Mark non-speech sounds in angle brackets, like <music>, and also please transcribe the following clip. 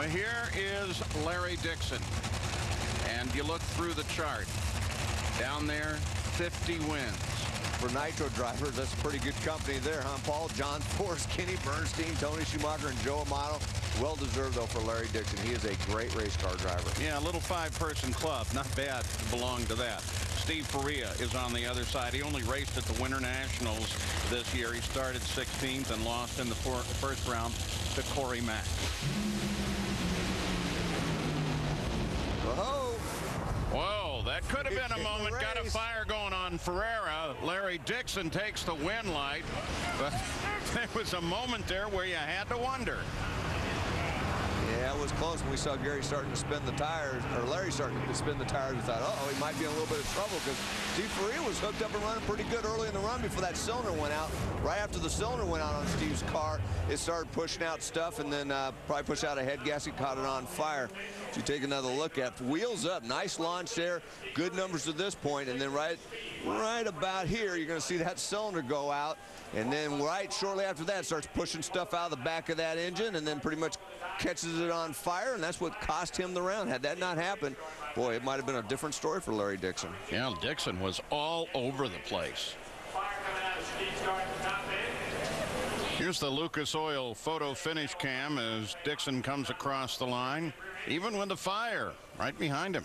Well, here is Larry Dixon. And you look through the chart. Down there, 50 wins. For Nitro drivers, that's pretty good company there, huh, Paul? John Force, <laughs> Kenny Bernstein, Tony Schumacher, and Joe Amato. Well deserved, though, for Larry Dixon. He is a great race car driver. Yeah, a little five-person club. Not bad to belong to that. Steve Faria is on the other side. He only raced at the Winter Nationals this year. He started 16th and lost in the first round to Corey Mack. Whoa. Whoa, that could have been a moment. Got a fire going on Faria. Larry Dixon takes the win light. But <laughs> there was a moment there where you had to wonder. It was close when we saw Gary starting to spin the tires, or Larry starting to spin the tires. We thought, uh-oh, he might be in a little bit of trouble because Steve Faria was hooked up and running pretty good early in the run before that cylinder went out. Right after the cylinder went out on Steve's car, it started pushing out stuff and then uh, probably pushed out a head gasket, caught it on fire. If you take another look at wheels up, nice launch there, good numbers to this point, and then right, right about here, you're going to see that cylinder go out. And then right shortly after that starts pushing stuff out of the back of that engine and then pretty much catches it on fire, and that's what cost him the round. Had that not happened, boy, it might have been a different story for Larry Dixon. Yeah, Dixon was all over the place. Here's the Lucas Oil photo finish cam as Dixon comes across the line, even with the fire right behind him.